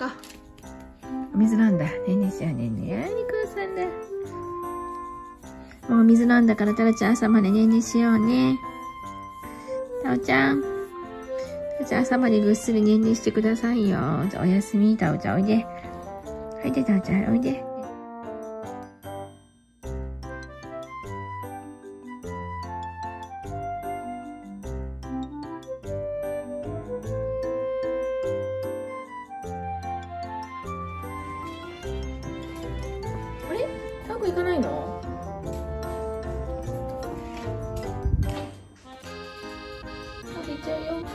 か。お水なんだ。ねんねしようねんねやりこさんだもう水なんだからタラちゃん朝までねんねしようね。タオちゃん。タオちゃん朝までぐっすりねんねしてくださいよ。じゃおやすみタオちゃん。おいで。はいでタオちゃん。おいで。れタコ行かないの？タコ行っちゃうよ。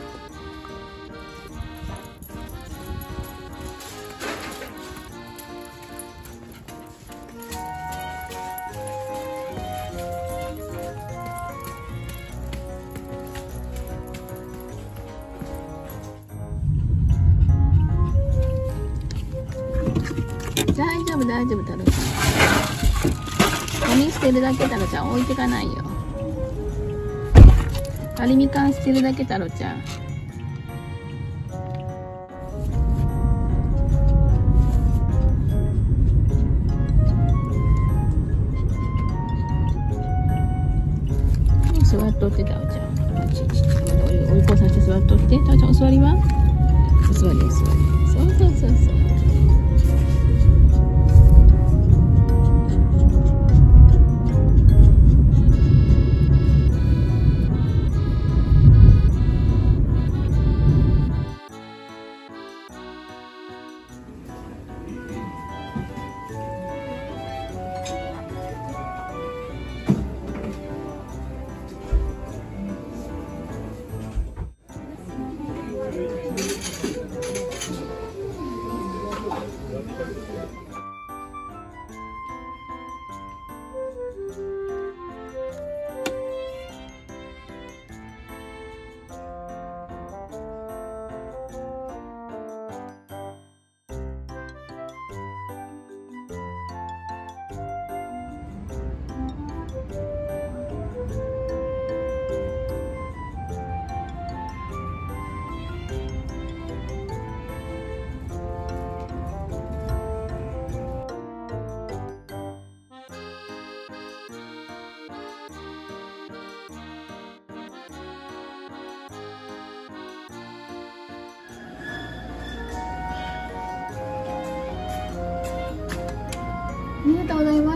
大丈夫大丈夫タロちゃんゴミ捨てるだけタロちゃん置いてかないよ。アルミ缶捨てるだけタロちゃん。座っとってタロちゃん。ちちちおおいこさんして座っとってタロちゃんお座りはお座りお座りそうそうそうそうありがとうございます。